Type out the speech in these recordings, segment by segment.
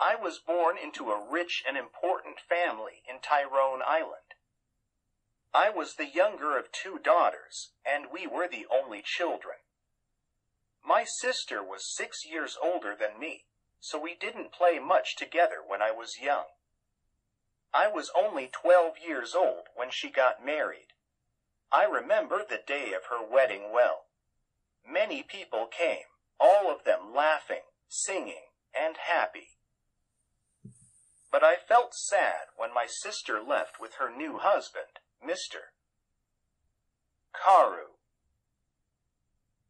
I was born into a rich and important family in Tyrone Island. I was the younger of two daughters, and we were the only children. My sister was six years older than me, so we didn't play much together when I was young. I was only twelve years old when she got married. I remember the day of her wedding well. Many people came, all of them laughing, singing, and happy. But I felt sad when my sister left with her new husband, Mr. Carew.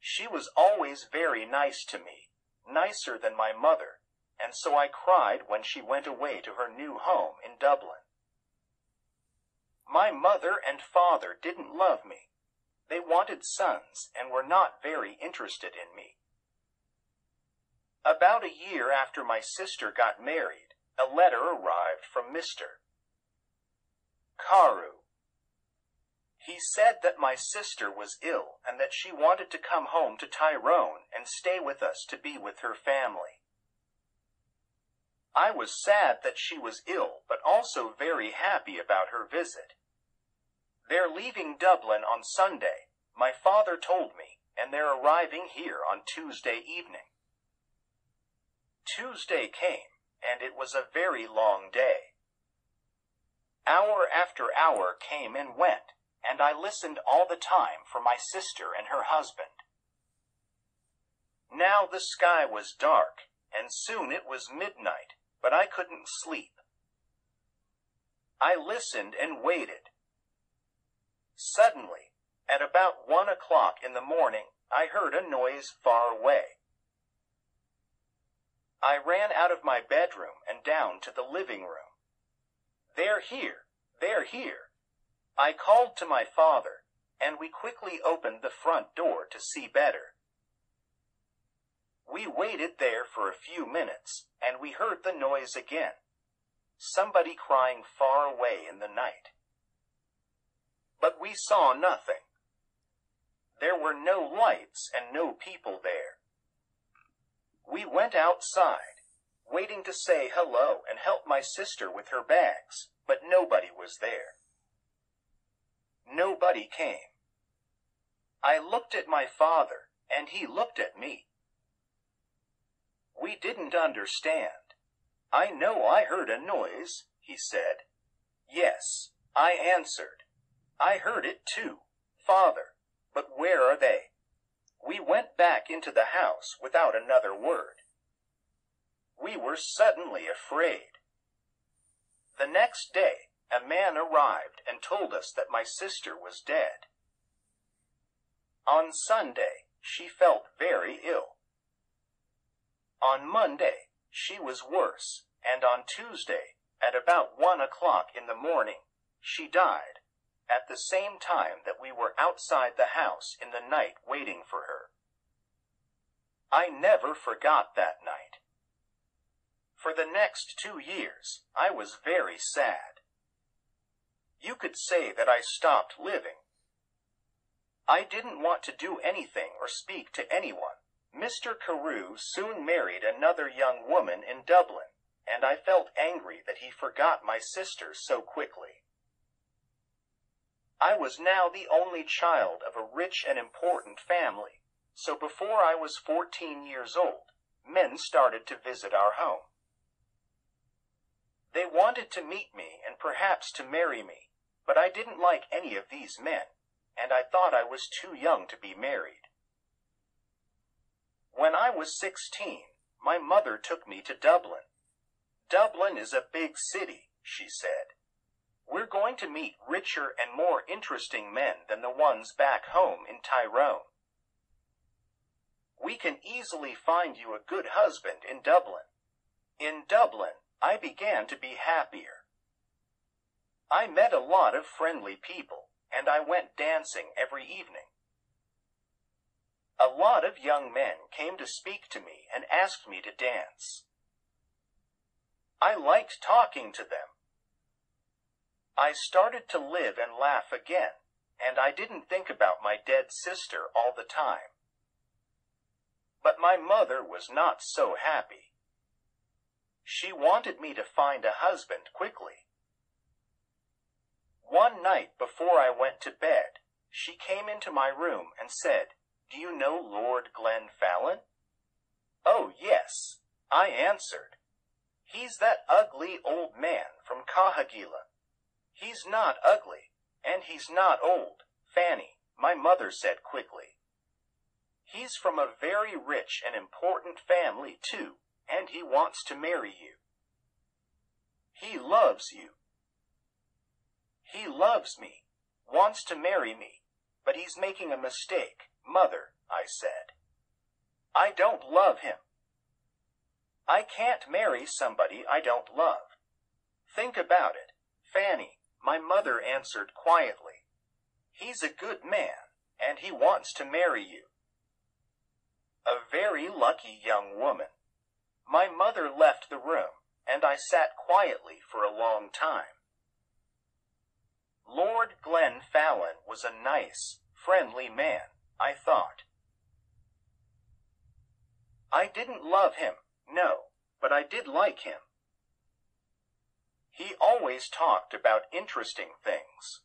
She was always very nice to me, nicer than my mother, and so I cried when she went away to her new home in Dublin. My mother and father didn't love me. They wanted sons and were not very interested in me. About a year after my sister got married, a letter arrived from Mr. Carew. He said that my sister was ill and that she wanted to come home to Tyrone and stay with us to be with her family. I was sad that she was ill, but also very happy about her visit. They're leaving Dublin on Sunday, my father told me, and they're arriving here on Tuesday evening. Tuesday came, and it was a very long day. Hour after hour came and went, and I listened all the time for my sister and her husband. Now the sky was dark, and soon it was midnight, but I couldn't sleep. I listened and waited. Suddenly, at about one o'clock in the morning, I heard a noise far away. I ran out of my bedroom and down to the living room. They're here, they're here. I called to my father, and we quickly opened the front door to see better. We waited there for a few minutes, and we heard the noise again. Somebody crying far away in the night. But we saw nothing. There were no lights and no people there. We went outside, waiting to say hello and help my sister with her bags, but nobody was there. Nobody came. I looked at my father, and he looked at me. We didn't understand. I know I heard a noise, he said. Yes, I answered. I heard it too, father, but where are they? We went back into the house without another word. We were suddenly afraid. The next day, a man arrived and told us that my sister was dead. On Sunday, she felt very ill. On Monday, she was worse, and on Tuesday, at about one o'clock in the morning, she died at the same time that we were outside the house in the night waiting for her. I never forgot that night. For the next two years, I was very sad. You could say that I stopped living. I didn't want to do anything or speak to anyone. Mr. Carew soon married another young woman in Dublin, and I felt angry that he forgot my sister so quickly. I was now the only child of a rich and important family, so before I was fourteen years old, men started to visit our home. They wanted to meet me and perhaps to marry me, but I didn't like any of these men, and I thought I was too young to be married. When I was sixteen, my mother took me to Dublin. Dublin is a big city, she said. We're going to meet richer and more interesting men than the ones back home in Tyrone. We can easily find you a good husband in Dublin. In Dublin, I began to be happier. I met a lot of friendly people, and I went dancing every evening. A lot of young men came to speak to me and asked me to dance. I liked talking to them I started to live and laugh again, and I didn't think about my dead sister all the time. But my mother was not so happy. She wanted me to find a husband quickly. One night before I went to bed, she came into my room and said, Do you know Lord Glenfallen? Oh, yes, I answered. He's that ugly old man from Cahergillagh. He's not ugly, and he's not old, Fanny, my mother said quickly. He's from a very rich and important family, too, and he wants to marry you. He loves you. He loves me, wants to marry me, but he's making a mistake, mother, I said. I don't love him. I can't marry somebody I don't love. Think about it, Fanny, my mother answered quietly. He's a good man, and he wants to marry you. A very lucky young woman. My mother left the room, and I sat quietly for a long time. Lord Glenfallen was a nice, friendly man, I thought. I didn't love him, no, but I did like him. He always talked about interesting things.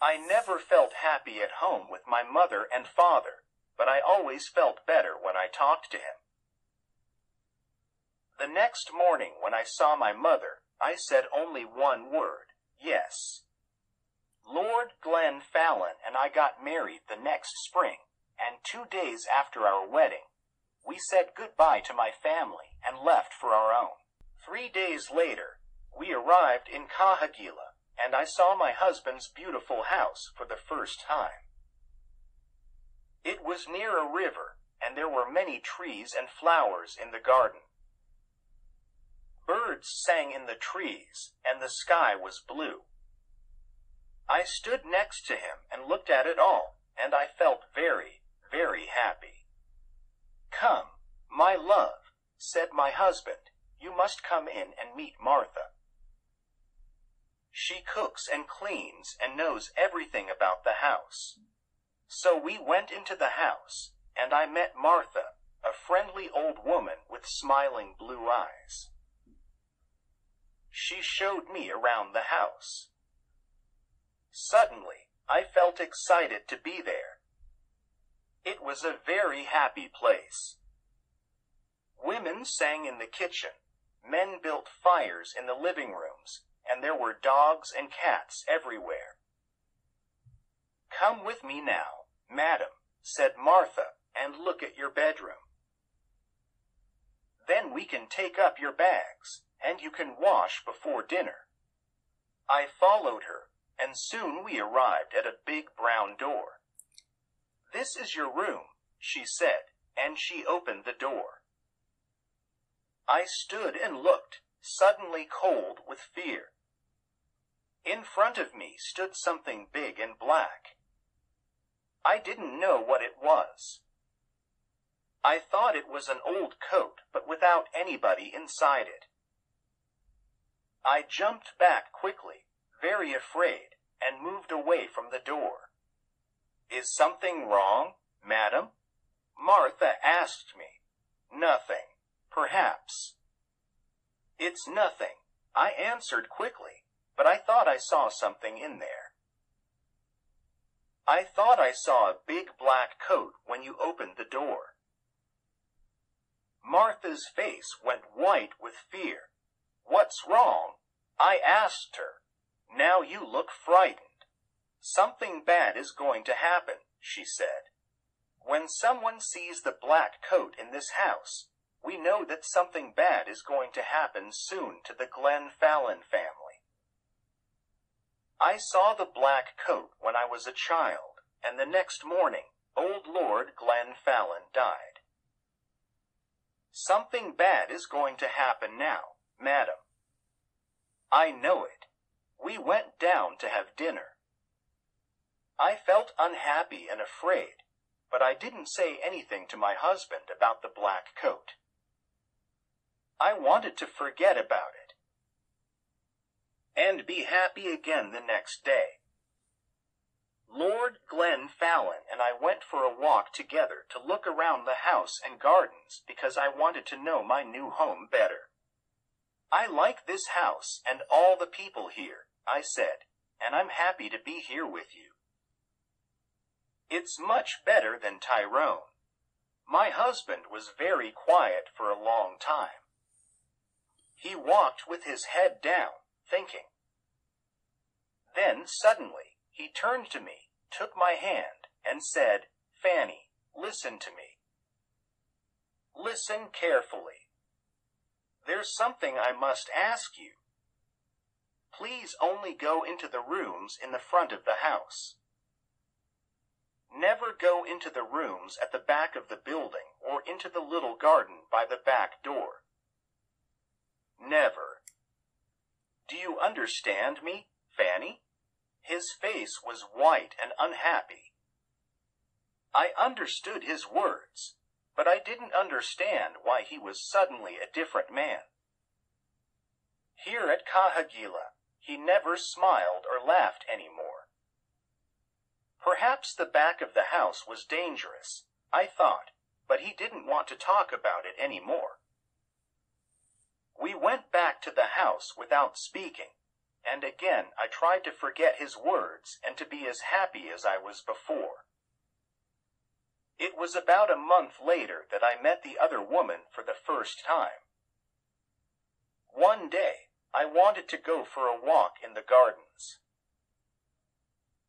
I never felt happy at home with my mother and father, but I always felt better when I talked to him. The next morning when I saw my mother, I said only one word, yes. Lord Glenfallen and I got married the next spring, and two days after our wedding, we said goodbye to my family and left for our own. Three days later, we arrived in Cahergillagh, and I saw my husband's beautiful house for the first time. It was near a river, and there were many trees and flowers in the garden. Birds sang in the trees, and the sky was blue. I stood next to him and looked at it all, and I felt very, very happy. Come, my love, said my husband, you must come in and meet Martha. She cooks and cleans and knows everything about the house. So we went into the house, and I met Martha, a friendly old woman with smiling blue eyes. She showed me around the house. Suddenly, I felt excited to be there. It was a very happy place. Women sang in the kitchen, men built fires in the living rooms, and there were dogs and cats everywhere. Come with me now, madam, said Martha, and look at your bedroom. Then we can take up your bags, and you can wash before dinner. I followed her and soon we arrived at a big brown door. This is your room, she said, and she opened the door. I stood and looked, suddenly cold with fear. In front of me stood something big and black. I didn't know what it was. I thought it was an old coat, but without anybody inside it. I jumped back quickly very afraid, and moved away from the door. Is something wrong, madam? Martha asked me. Nothing, perhaps. It's nothing, I answered quickly, but I thought I saw something in there. I thought I saw a big black coat when you opened the door. Martha's face went white with fear. What's wrong? I asked her. Now you look frightened. Something bad is going to happen, she said. When someone sees the black coat in this house, we know that something bad is going to happen soon to the Glenfallen family. I saw the black coat when I was a child, and the next morning old Lord Glenfallen died. Something bad is going to happen now, madam. I know it. We went down to have dinner. I felt unhappy and afraid, but I didn't say anything to my husband about the black coat. I wanted to forget about it and be happy again the next day. Lord Glenfallen and I went for a walk together to look around the house and gardens because I wanted to know my new home better. I like this house and all the people here, I said, and I'm happy to be here with you. It's much better than Tyrone. My husband was very quiet for a long time. He walked with his head down, thinking. Then suddenly he turned to me, took my hand, and said, Fanny, listen to me. Listen carefully. There's something I must ask you. Please only go into the rooms in the front of the house. Never go into the rooms at the back of the building or into the little garden by the back door. Never. Do you understand me, Fanny? His face was white and unhappy. I understood his words, but I didn't understand why he was suddenly a different man. Here at Cahergillagh, he never smiled or laughed any more. Perhaps the back of the house was dangerous, I thought, but he didn't want to talk about it any more. We went house without speaking, and again I tried to forget his words and to be as happy as I was before. It was about a month later that I met the other woman for the first time. One day, I wanted to go for a walk in the gardens.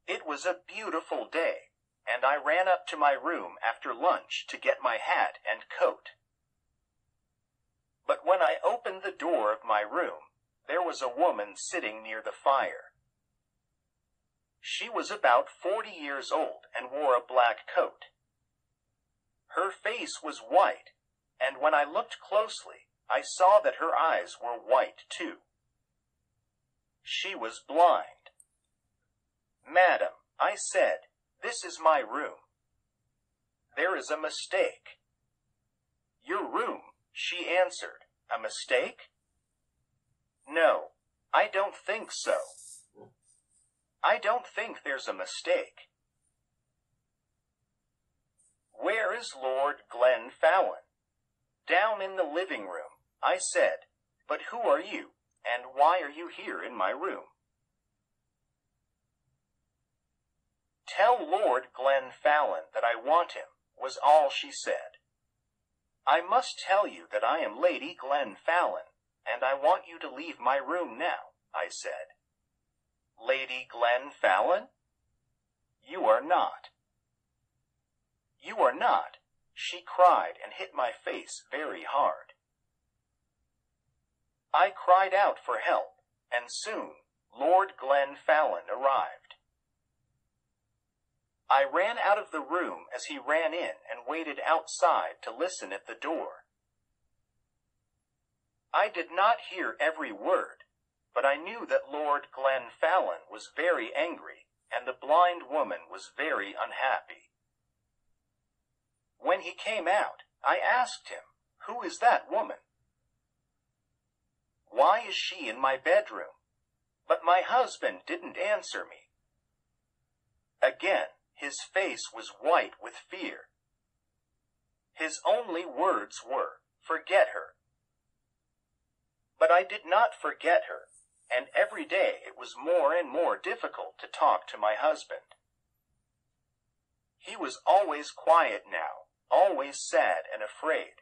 It was a beautiful day, and I ran up to my room after lunch to get my hat and coat. But when I opened the door of my room, there was a woman sitting near the fire. She was about forty years old and wore a black coat. Her face was white, and when I looked closely, I saw that her eyes were white too. She was blind. Madam, I said, this is my room. There is a mistake. Your room, she answered. A mistake? No, I don't think so. I don't think there's a mistake. Where is Lord Glenfallen? Down in the living room, I said. But who are you, and why are you here in my room? Tell Lord Glen Fallon that I want him, was all she said. I must tell you that I am Lady Glenfallen, and I want you to leave my room now, I said. Lady Glenfallen? You are not. You are not, she cried and hit my face very hard. I cried out for help, and soon Lord Glenfallen arrived. I ran out of the room as he ran in and waited outside to listen at the door. I did not hear every word, but I knew that Lord Glen Fallon was very angry and the blind woman was very unhappy. When he came out, I asked him, Who is that woman? Why is she in my bedroom? But my husband didn't answer me. Again, his face was white with fear. His only words were, Forget her. But I did not forget her, and every day it was more and more difficult to talk to my husband. He was always quiet now, always sad and afraid.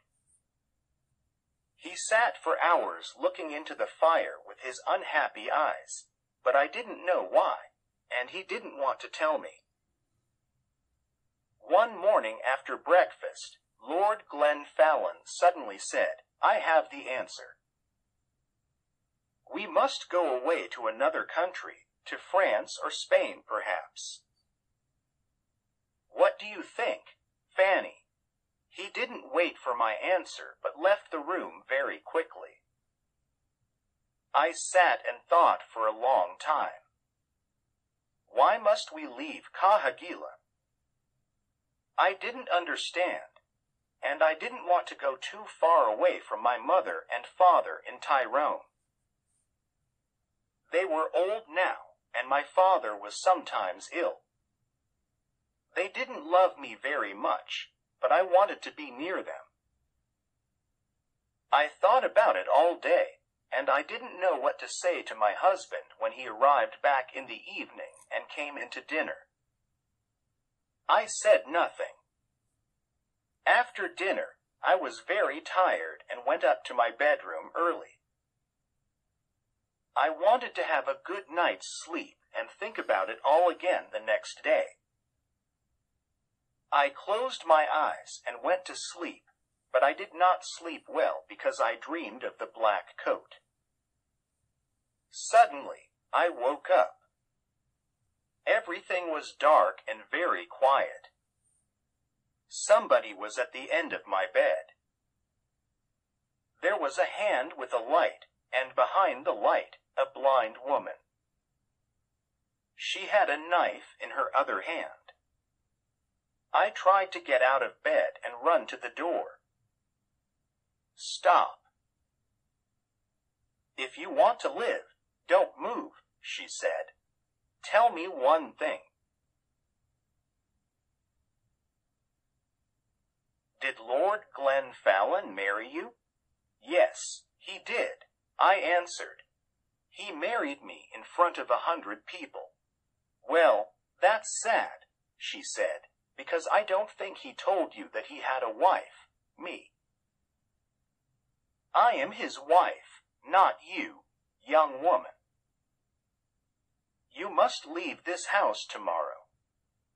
He sat for hours looking into the fire with his unhappy eyes, but I didn't know why, and he didn't want to tell me. One morning after breakfast, Lord Glenfallen suddenly said, I have the answer. We must go away to another country, to France or Spain perhaps. What do you think, Fanny? He didn't wait for my answer, but left the room very quickly. I sat and thought for a long time. Why must we leave Cahergillagh? I didn't understand, and I didn't want to go too far away from my mother and father in Tyrone. They were old now, and my father was sometimes ill. They didn't love me very much, but I wanted to be near them. I thought about it all day, and I didn't know what to say to my husband when he arrived back in the evening and came into dinner. I said nothing. After dinner, I was very tired and went up to my bedroom early. I wanted to have a good night's sleep and think about it all again the next day. I closed my eyes and went to sleep, but I did not sleep well because I dreamed of the black coat. Suddenly, I woke up. Everything was dark and very quiet. Somebody was at the end of my bed. There was a hand with a light, and behind the light, a blind woman. She had a knife in her other hand. I tried to get out of bed and run to the door. Stop. If you want to live, don't move, she said. Tell me one thing. Did Lord Glenfallen marry you? Yes, he did, I answered. He married me in front of a hundred people. Well, that's sad, she said, because I don't think he told you that he had a wife, me. I am his wife, not you, young woman. You must leave this house tomorrow.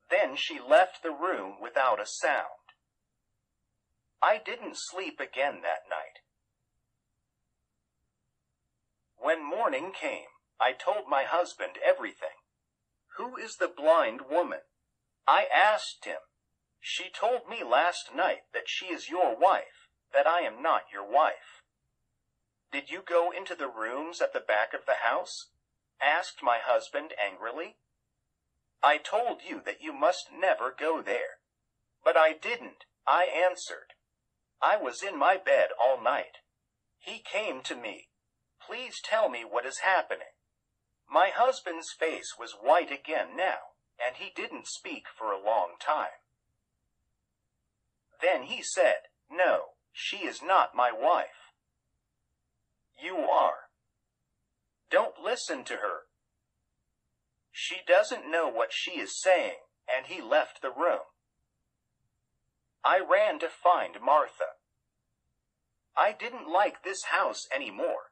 Then she left the room without a sound. I didn't sleep again that night. When morning came, I told my husband everything. Who is the blind woman? I asked him. She told me last night that she is your wife, that I am not your wife. Did you go into the rooms at the back of the house? asked my husband angrily. I told you that you must never go there. But I didn't, I answered. I was in my bed all night. He came to me. Please tell me what is happening. My husband's face was white again now, and he didn't speak for a long time. Then he said, No, she is not my wife. You are. Don't listen to her. She doesn't know what she is saying, and he left the room. I ran to find Martha. I didn't like this house any more.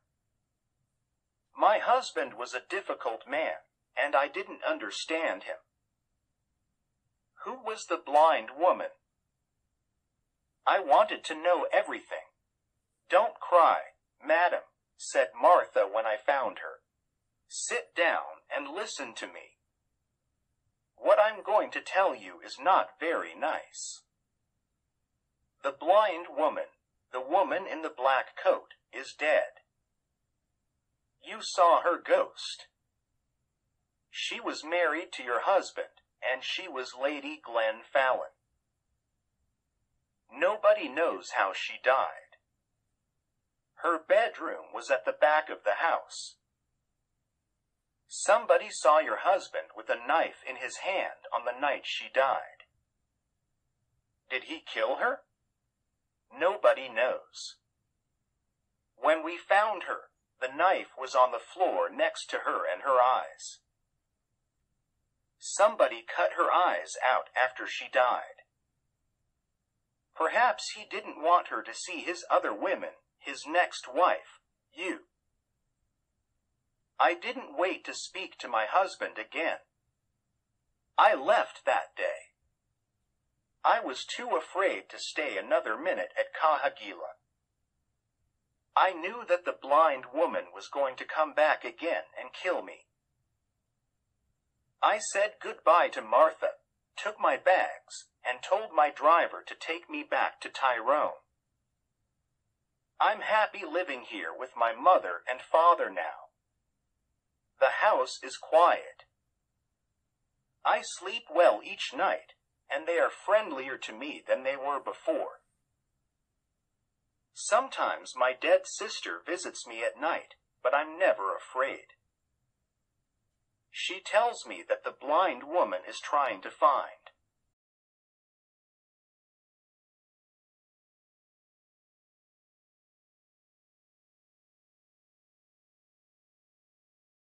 My husband was a difficult man, and I didn't understand him. Who was the blind woman? I wanted to know everything. Don't cry, madam, said Martha when I found her. Sit down and listen to me. What I'm going to tell you is not very nice. The blind woman, the woman in the black coat, is dead. You saw her ghost. She was married to your husband, and she was Lady Glenfallen. Nobody knows how she died. Her bedroom was at the back of the house. Somebody saw your husband with a knife in his hand on the night she died. Did he kill her? Nobody knows. When we found her, the knife was on the floor next to her and her eyes. Somebody cut her eyes out after she died. Perhaps he didn't want her to see his other women, his next wife, you. I didn't wait to speak to my husband again. I left that day. I was too afraid to stay another minute at Cahergillagh. I knew that the blind woman was going to come back again and kill me. I said goodbye to Martha, took my bags, and told my driver to take me back to Tyrone. I'm happy living here with my mother and father now. The house is quiet. I sleep well each night, and they are friendlier to me than they were before. Sometimes my dead sister visits me at night, but I'm never afraid. She tells me that the blind woman is trying to find.